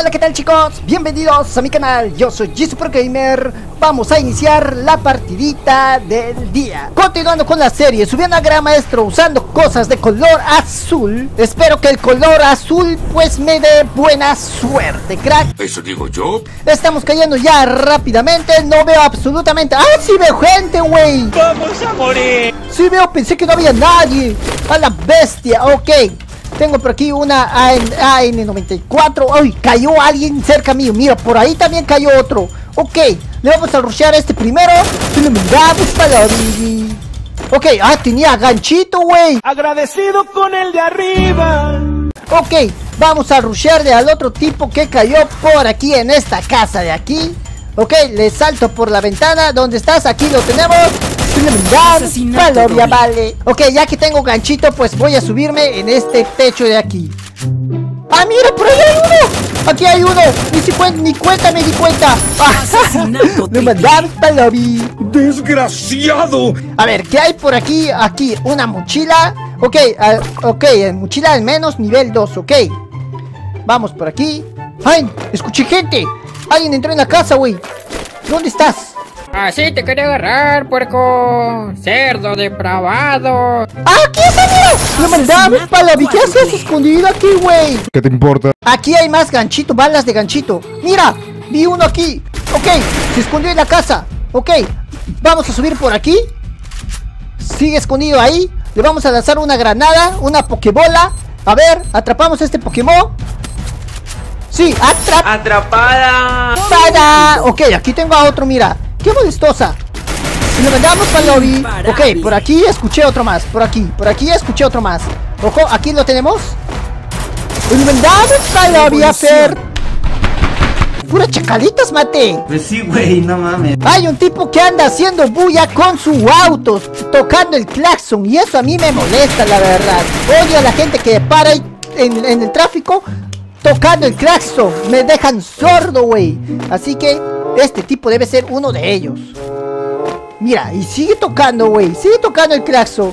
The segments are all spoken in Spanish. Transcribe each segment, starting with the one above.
Hola, ¿qué tal chicos? Bienvenidos a mi canal, yo soy G Super Gamer Vamos a iniciar la partidita del día Continuando con la serie, subiendo a Gran Maestro usando cosas de color azul Espero que el color azul pues me dé buena suerte, crack ¿Eso digo yo? Estamos cayendo ya rápidamente, no veo absolutamente... ¡Ah, sí veo gente, güey! ¡Vamos a morir! Sí veo, pensé que no había nadie A la bestia, ok tengo por aquí una AN, 94 ¡Ay! Cayó alguien cerca mío. Mira, por ahí también cayó otro. Ok, le vamos a rushear a este primero. para Ok, ah, tenía ganchito, güey. Agradecido con el de arriba. Ok, vamos a rushearle al otro tipo que cayó por aquí en esta casa de aquí. Ok, le salto por la ventana. ¿Dónde estás? Aquí lo tenemos. Valoria, vale. Ok, ya que tengo ganchito, pues voy a subirme en este techo de aquí. ¡Ah, mira! ¡Por ahí hay uno! ¡Aquí hay uno! Ni, si ni cuenta me di cuenta. ¡Me mandaron palobi! ¡Desgraciado! A ver, ¿qué hay por aquí? Aquí, una mochila. Ok, uh, ok, mochila al menos nivel 2, ok. Vamos por aquí. ¡Ay! ¡Escuché gente! Alguien entró en la casa, güey. ¿Dónde estás? Así te quería agarrar, puerco. Cerdo depravado. ¡Aquí está, mira! ¡Lo mandamos para la ¿Qué haces escondido aquí, güey? ¿Qué te importa? Aquí hay más ganchito, balas de ganchito. ¡Mira! Vi uno aquí. Ok, se escondió en la casa. Ok, vamos a subir por aquí. Sigue escondido ahí. Le vamos a lanzar una granada, una pokebola. A ver, atrapamos a este Pokémon. Sí, atrap atrapada. Atrapada. Ok, aquí tengo a otro, mira. ¡Qué molestosa! Y lo mandamos para el lobby. Ok, por aquí escuché otro más. Por aquí, por aquí escuché otro más. Ojo, aquí lo tenemos. Y lo mandamos para el lobby a hacer. ¡Pura chacalitas, mate! Pues sí, güey, no mames. Hay un tipo que anda haciendo bulla con su auto, tocando el claxon. Y eso a mí me molesta, la verdad. Odio a la gente que para en, en el tráfico tocando el claxon. Me dejan sordo, güey. Así que este tipo debe ser uno de ellos. Mira, y sigue tocando, güey. Sigue tocando el claxon.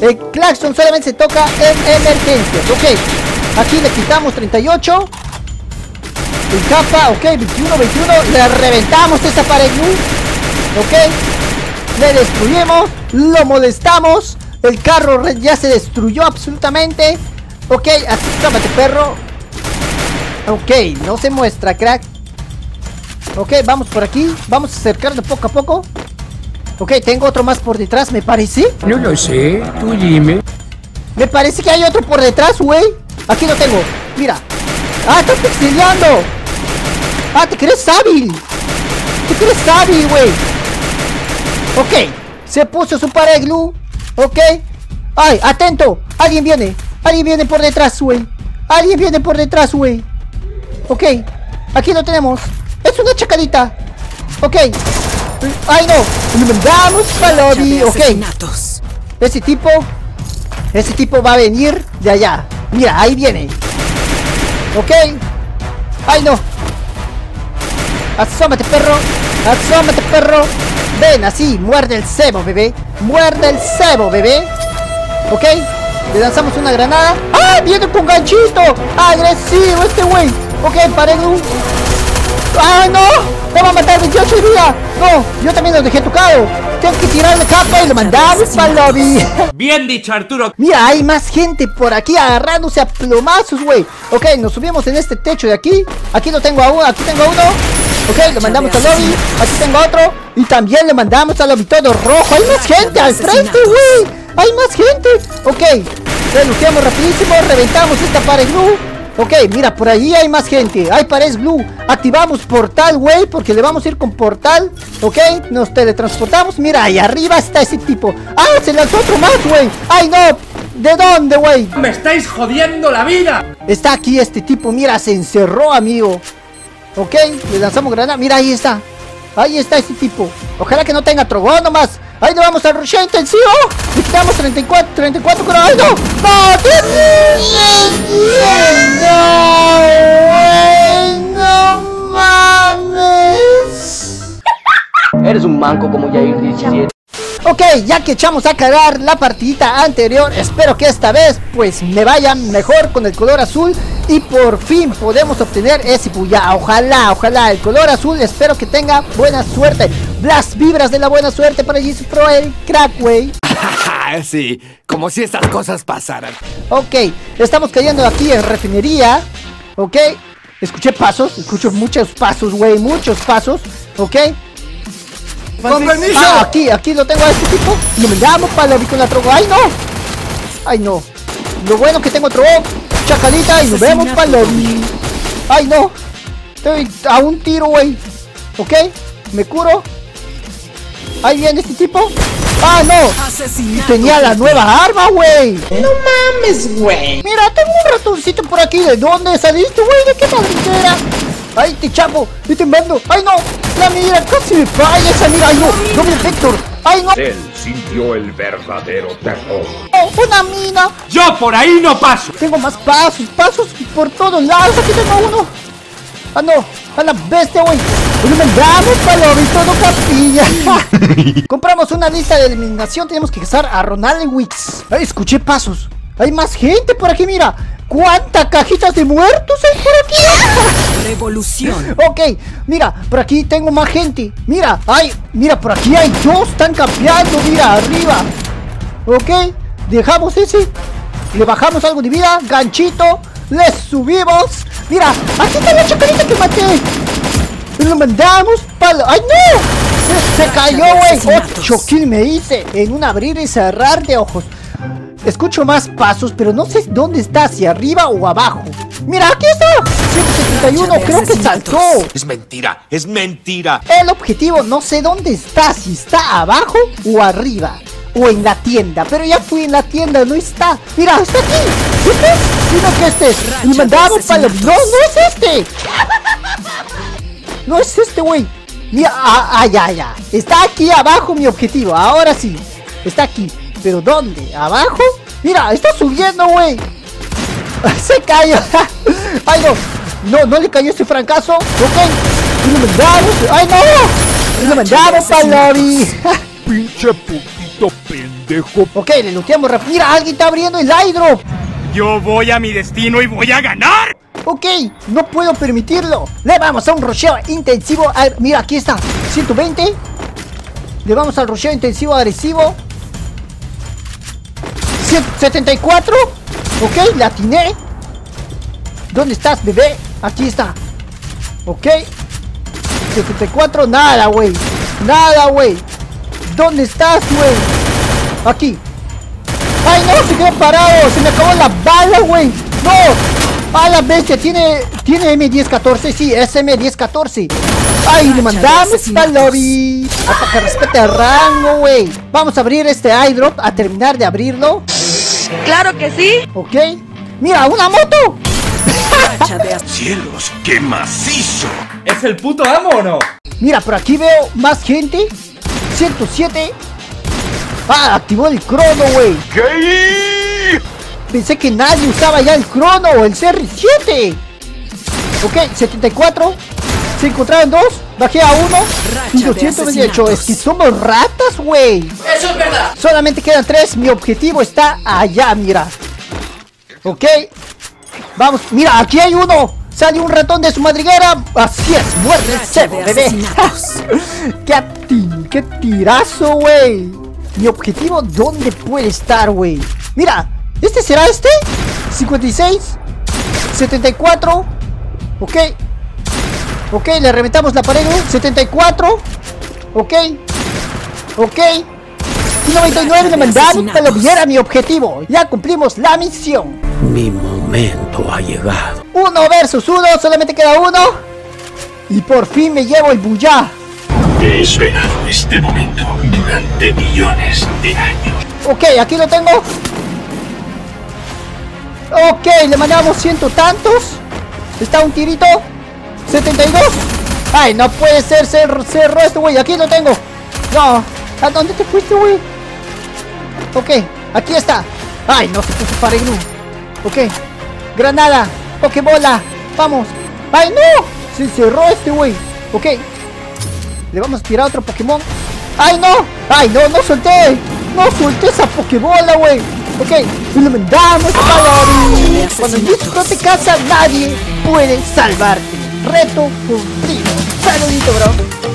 El claxon solamente se toca en emergencias. Ok. Aquí le quitamos 38. El capa, ok, 21, 21. Le reventamos esta pared. Ok. Le destruyemos. Lo molestamos. El carro ya se destruyó absolutamente. Ok, así, perro. Ok, no se muestra, crack. Ok, vamos por aquí. Vamos a acercarnos poco a poco. Ok, tengo otro más por detrás, me parece. No lo sé, tú dime. Me parece que hay otro por detrás, güey. Aquí lo tengo. Mira. ¡Ah, estás pixeleando! ¡Ah, te crees hábil! ¡Te crees hábil, güey! Ok. Se puso su pared glue. Ok. ¡Ay, atento! Alguien viene. Alguien viene por detrás, güey. Alguien viene por detrás, güey. Ok. Aquí lo tenemos. Es una chacadita. Ok. Ay, no. Vamos para lobby. Ok. Ese tipo. Ese tipo va a venir de allá. Mira, ahí viene. Ok. Ay, no. Asómate, perro. Asómate, perro. Ven, así. Muerde el cebo, bebé. Muerde el cebo, bebé. Ok. Le lanzamos una granada. ¡Ah! Viene con ganchito. Agresivo este güey. Ok, pared ¡Ah, no! ¡Me va a matar 28 días! ¡No! Yo también lo dejé tocado. Tengo que tirar la capa y lo mandamos para el lobby. Bien dicho, Arturo. Mira, hay más gente por aquí agarrándose a plomazos, güey. Ok, nos subimos en este techo de aquí. Aquí lo tengo a uno, aquí tengo a uno. Ok, lo mandamos al lobby. Aquí tengo otro. Y también le mandamos al lobby todo rojo. Hay más gente al frente, güey. Hay más gente. Ok, reluqueamos rapidísimo. Reventamos esta pared. Ok, mira, por ahí hay más gente. Hay paredes blue. Activamos portal, güey Porque le vamos a ir con portal. Ok, nos teletransportamos. Mira, ahí arriba está ese tipo. ¡Ah, se lanzó otro más, güey! ¡Ay, no! ¿De dónde, güey? ¡Me estáis jodiendo la vida! Está aquí este tipo, mira, se encerró, amigo. Ok, le lanzamos granada. Mira, ahí está. Ahí está ese tipo. Ojalá que no tenga trogón nomás ¡Ahí no vamos a rushar intensivo! Le quitamos 34, 34 con... ¡Ay, no! ¡No! ¡No mames! Eres un manco como Jair 17. Ok, ya que echamos a cargar la partidita anterior, espero que esta vez pues me vaya mejor con el color azul y por fin podemos obtener ese puya. Ojalá, ojalá el color azul, espero que tenga buena suerte. Las vibras de la buena suerte para Jesus Pro, el crack, wey. sí, como si estas cosas pasaran. Ok, estamos cayendo aquí en refinería. Ok, escuché pasos, escucho muchos pasos, güey, muchos pasos. Ok. ¡Con permiso! Ah, aquí, aquí lo tengo a este tipo. No me llamo para con la trogo. ¡Ay, no! ¡Ay, no! Lo bueno que tengo otro chacalita y nos vemos para ¡Ay, no! Estoy a un tiro, güey. ¿Ok? Me curo. Ahí viene este tipo. ¡Ah, no! Tenía la nueva arma, güey. No mames, güey. Mira, tengo un ratoncito por aquí. ¿De dónde saliste, güey? ¿De qué madriguera? ¡Ay, te chapo! ¡Estoy temblando! ¡Ay, no! ¡La mira! ¡Casi me falla esa mira! ¡Ay, no! ¡No mira, Héctor! ¡Ay, no! Él sintió el verdadero terror. ¡Oh, ¡Una mina! ¡Yo por ahí no paso! Tengo más pasos, pasos por todos lados. Aquí tengo uno. ¡Ah, no! ¡A la bestia, güey! ¡No me damos palo y todo capilla! Compramos una lista de eliminación. Tenemos que cazar a Ronald Wicks. ¡Ay, escuché pasos! ¡Hay más gente por aquí, mira! ¿Cuántas cajitas de muertos hay por aquí? Revolución. Ok, mira, por aquí tengo más gente. Mira, ay, mira, por aquí hay dos, están campeando, mira, arriba. Ok, dejamos ese. Le bajamos algo de vida, ganchito. Le subimos. Mira, aquí está la chocolita que maté. Y lo mandamos para... ¡Ay, no! Se, se cayó, güey. Ocho kills me hice en un abrir y cerrar de ojos. Escucho más pasos, pero no sé dónde está, si arriba o abajo. ¡Mira, aquí está! 171, creo que saltó. Es mentira, es mentira. El objetivo no sé dónde está, si está abajo o arriba. O en la tienda, pero ya fui en la tienda, no está. Mira, está aquí. ¿Este? Sino que este. Y mandamos para los... No, no es este. No es este, güey. Mira, ah, ah, ya, ya. Está aquí abajo mi objetivo. Ahora sí. Está aquí. ¿Pero dónde? ¿Abajo? Mira, está subiendo, güey. Se cayó. Ay, no. No, no le cayó este francazo. Ok. Y lo mandamos. Ay, no. Y lo mandamos para el lobby. Pinche putito pendejo. ok, le looteamos rápido. Mira, alguien está abriendo el airdrop. Yo voy a mi destino y voy a ganar. Ok, no puedo permitirlo. Le vamos a un rusheo intensivo. Mira, aquí está. 120. Le vamos al rusheo intensivo agresivo. 74. Ok, la atiné. ¿Dónde estás, bebé? Aquí está. Ok. 74, nada, güey. Nada, güey. ¿Dónde estás, güey? Aquí. ¡Ay, no! Se quedó parado. Se me acabó la bala, güey. ¡No! ¡A la bestia! Tiene, tiene M1014. Sí, es M1014. ¡Ay, le mandamos al lobby! Hasta que respete el rango, güey. Vamos a abrir este iDrop. A terminar de abrirlo. Claro que sí. ¿Ok? ¡Mira, una moto! ¡Cielos, qué macizo! ¿Es el puto amo o no? Mira, por aquí veo más gente. 107. Ah, activó el crono, güey. ¿Qué? Pensé que nadie usaba ya el crono o el CR7. Ok, 74. Se encontraron dos. Bajé a uno. Y 228. Es que somos ratas, güey. Eso es verdad. Solamente quedan tres. Mi objetivo está allá, mira. Ok. Vamos. Mira, aquí hay uno. Sale un ratón de su madriguera. Así es. Muerde el cebo, bebé. qué, qué tirazo, güey. Mi objetivo, ¿dónde puede estar, güey? Mira. ¿Este será este? 56. 74. Ok. Ok, le reventamos la pared. güey. 74. Ok. Ok. Y 99 le mandaron que lo viera mi objetivo. Ya cumplimos la misión. Mi momento ha llegado. Uno versus uno, solamente queda uno. Y por fin me llevo el bullá. He esperado este momento durante millones de años. Ok, aquí lo tengo. Ok, le mandamos ciento tantos. Está un tirito. 72. Ay, no puede ser, cerró, este güey. Aquí lo tengo. No. ¿A dónde te fuiste, güey? Ok, aquí está. Ay, no se puso para iglú. Ok. Granada. Pokebola. Vamos. Ay, no. Se cerró este güey. Ok. Le vamos a tirar otro Pokémon. ¡Ay, no! ¡Ay, no! ¡No solté! ¡No solté esa pokebola, güey! Ok, y lo mandamos para Cuando listo te casa, nadie puede salvarte. Reto cumplido. Saludito, bro.